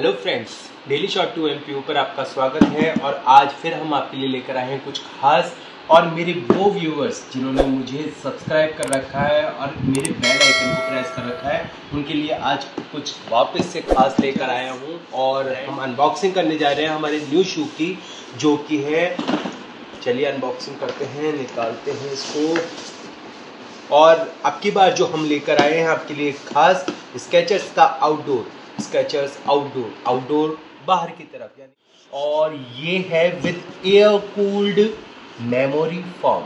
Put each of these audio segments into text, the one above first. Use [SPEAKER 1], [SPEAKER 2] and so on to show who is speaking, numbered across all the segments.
[SPEAKER 1] Hello friends daily short two M पर आपका स्वागत है और आज फिर हम आपके लिए लेकर आए हैं कुछ खास और मेरे वो व्यूअर्स जिन्होंने मुझे सब्सक्राइब कर रखा है और मेरे बेल आइकन को प्रेस कर रखा है, उनके लिए आज कुछ वापस से खास लेकर आया हूँ और हम अनबॉक्सिंग करने जा रहे हैं हमारे न्यू शू की, जो कि है, चलिए अनबॉक्सिंग करते हैं, निकालते हैं इसको। और अब की बार जो हम लेकर आए हैं, आपके लिए खास स्केचर्स का आउटडोर स्केचर्स आउटडोर आउटडोर बाहर की तरफ़, यानी और ये है with air cooled memory foam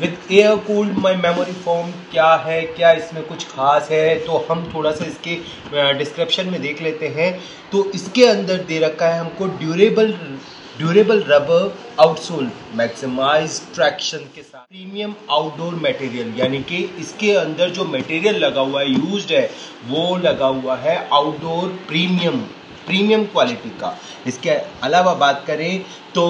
[SPEAKER 1] with air cooled my memory foam क्या है, क्या इसमें कुछ खास है तो हम थोड़ा सा इसके डिस्क्रिप्शन में देख लेते हैं। तो इसके अंदर दे रखा है हमको durable durable rubber outsole maximise traction के साथ। प्रीमियम आउटडोर मटेरियल यानी कि इसके अंदर जो मटेरियल लगा हुआ है यूज्ड है, वो लगा हुआ है आउटडोर प्रीमियम प्रीमियम क्वालिटी का। इसके अलावा बात करें तो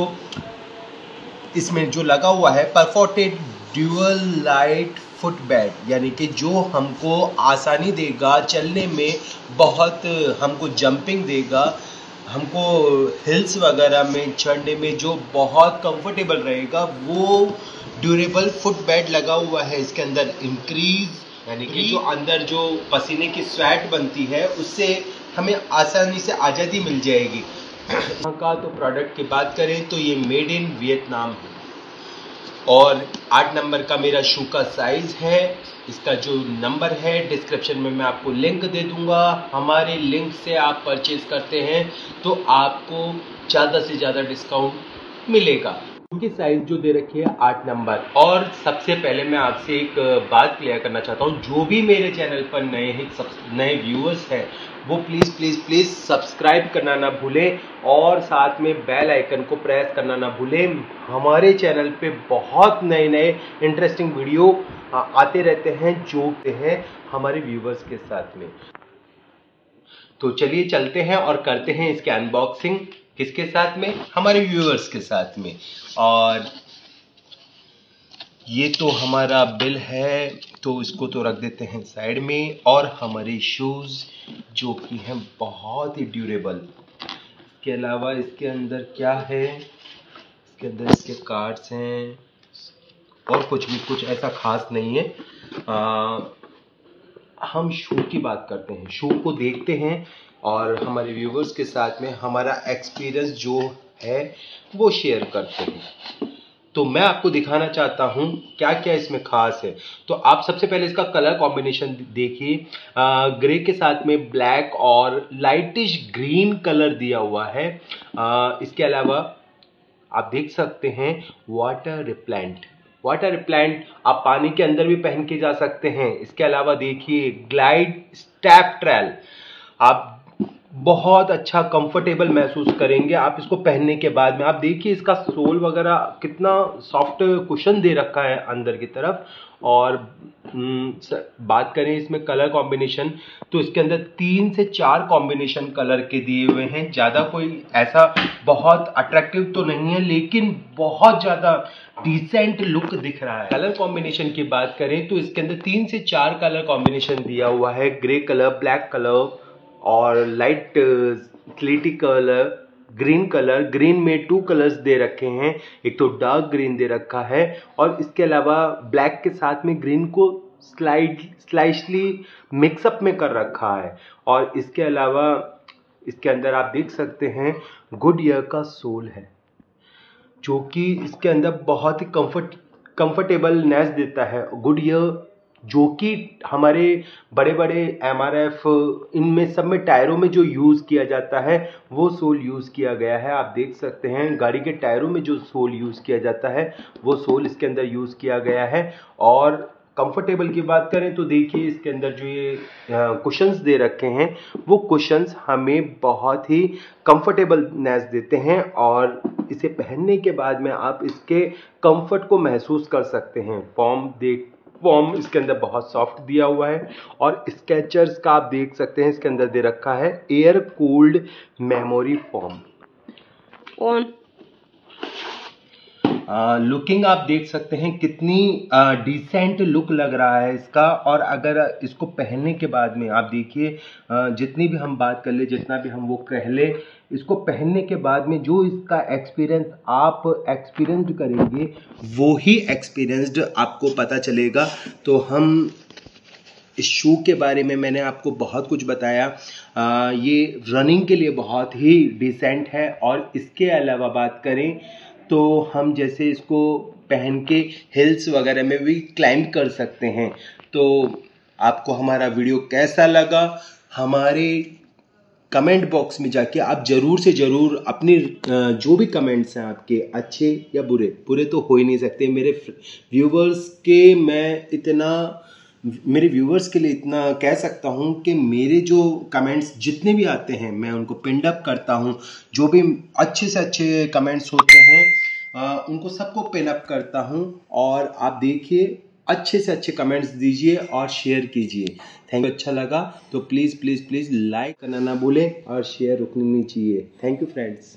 [SPEAKER 1] इसमें जो लगा हुआ है perforated dual light foot bed यानी कि जो हमको आसानी देगा चलने में, बहुत हमको जंपिंग देगा हमको हिल्स वगैरह में चढ़ने में जो बहुत कंफर्टेबल रहेगा वो ड्यूरेबल फुट बेड लगा हुआ है इसके अंदर। इंक्रीज यानी कि जो अंदर जो पसीने की स्वेट बनती है उससे हमें आसानी से आज़ादी मिल जाएगी। का तो प्रोडक्ट की बात करें तो ये मेड इन वियतनाम है। और आठ नंबर का मेरा शू का साइज़ है, इसका जो नंबर है डिस्क्रिप्शन में मैं आपको लिंक दे दूँगा। हमारे लिंक से आप परचेज करते हैं तो आपको ज़्यादा से ज़्यादा डिस्काउंट मिलेगा। उनकी साइज़ जो दे रखी है, आठ नंबर। और सबसे पहले मैं आपसे एक बात क्लियर करना चाहता हूँ। जो भी मेरे चैनल पर नए नए व्यूअर्स हैं, वो प्लीज़ प्लीज़ प्लीज़ सब्सक्राइब करना ना भूलें और साथ में बेल आइकन को प्रेस करना ना भूलें। हमारे चैनल पे बहुत नए नए इंटरेस्टिंग वीडियो आते रहते हैं जोड़ते हैं हमारे व्यूवर्स के साथ में। तो चलिए चलते हैं और करते हैं इसके अनबॉक्सिंग किसके साथ में? हमारे व्यूअर्स के साथ में। और ये तो हमारा बिल है तो इसको तो रख देते हैं साइड में। और हमारे शूज़ जो कि हैं बहुत ही ड्यूरेबल इसके अलावा इसके अंदर क्या है? इसके अंदर इसके कार्ड्स हैं। और कुछ भी कुछ ऐसा खास नहीं है। आ, हम शू की बात करते हैं। शू को देखते हैं और हमारे व्यूवर्स के साथ में हमारा एक्सपीरियंस जो है वो शेयर करते हैं। तो मैं आपको दिखाना चाहता हूँ क्या क्या इसमें खास है। तो आप सबसे पहले इसका कलर कॉम्बिनेशन देखिए। ग्रे के साथ में ब्लैक और लाइटिश ग्रीन कलर दिया हुआ है। आ, इसके अलावा आप देख सकते हैं वाटर रिप्लेंट वाटर रिप्लेंट आप पानी के अंदर भी पहन के जा सकते हैं। इसके अलावा देखिए ग्लाइड स्टैप ट्रैल आप बहुत अच्छा कंफर्टेबल महसूस करेंगे। आप इसको पहनने के बाद में आप देखिए इसका सोल वगैरह कितना सॉफ्ट कुशन दे रखा है अंदर की तरफ़। और हम्म, बात करें इसमें कलर कॉम्बिनेशन तो इसके अंदर तीन से चार कॉम्बिनेशन कलर के दिए हुए हैं। ज़्यादा कोई ऐसा बहुत अट्रैक्टिव तो नहीं है लेकिन बहुत ज़्यादा डिसेंट लुक दिख रहा है। कलर कॉम्बिनेशन की बात करें तो इसके अंदर तीन से चार कलर कॉम्बिनेशन दिया हुआ है। ग्रे कलर ब्लैक कलर और लाइट स्लेटी कलर ग्रीन कलर ग्रीन में टू कलर्स दे रखे हैं। एक तो डार्क ग्रीन दे रखा है और इसके अलावा ब्लैक के साथ में ग्रीन को स्लाइड स्लाइसली मिक्सअप में कर रखा है। और इसके अलावा, इसके अंदर आप देख सकते हैं गुड ईयर का सोल है, जो कि इसके अंदर बहुत ही कंफर्ट कंफर्टेबलनेस देता है। गुड ईयर जो कि हमारे बड़े बड़े एम आर एफ़ इनमें सब में टायरों में जो यूज़ किया जाता है, वो सोल यूज़ किया गया है। आप देख सकते हैं, गाड़ी के टायरों में जो सोल यूज़ किया जाता है, वो सोल इसके अंदर यूज़ किया गया है। और कंफर्टेबल की बात करें तो देखिए, इसके अंदर जो ये कुशंस दे रखे हैं, वो कुशंस हमें बहुत ही कंफर्टेबलनेस देते हैं और इसे पहनने के बाद में आप इसके कंफर्ट को महसूस कर सकते हैं। फॉर्म देख फॉर्म इसके अंदर बहुत सॉफ्ट दिया हुआ है और स्केचर्स का आप देख सकते हैं, इसके अंदर दे रखा है एयर कूल्ड मेमोरी फॉर्म
[SPEAKER 2] कौन
[SPEAKER 1] लुकिंग आप देख सकते हैं कितनी डिसेंट लुक लग रहा है इसका। और अगर इसको पहनने के बाद में आप देखिए जितनी भी हम बात कर ले जितना भी हम वो कह ले इसको पहनने के बाद में जो इसका एक्सपीरियंस आप एक्सपीरियंस करेंगे वो ही एक्सपीरियंस्ड आपको पता चलेगा। तो हम इस शू के बारे में मैंने आपको बहुत कुछ बताया। आ, ये रनिंग के लिए बहुत ही डिसेंट है। और इसके अलावा बात करें तो हम जैसे इसको पहन के हिल्स वगैरह में भी क्लाइंब कर सकते हैं। तो आपको हमारा वीडियो कैसा लगा, हमारे कमेंट बॉक्स में जाके आप ज़रूर से ज़रूर अपने जो भी कमेंट्स हैं आपके, अच्छे या बुरे बुरे तो हो ही नहीं सकते। मेरे व्यूवर्स के मैं इतना मेरे व्यूवर्स के लिए इतना कह सकता हूँ कि मेरे जो कमेंट्स जितने भी आते हैं मैं उनको पिंड अप करता हूँ। जो भी अच्छे से अच्छे कमेंट्स होते हैं आ, उनको सबको पिन अप करता हूँ और आप देखिए अच्छे से अच्छे कमेंट्स दीजिए और शेयर कीजिए। थैंक यू अच्छा लगा। तो प्लीज़ प्लीज़ प्लीज़ लाइक करना ना भूलें और शेयर रुकनी नहीं चाहिए। Thank you friends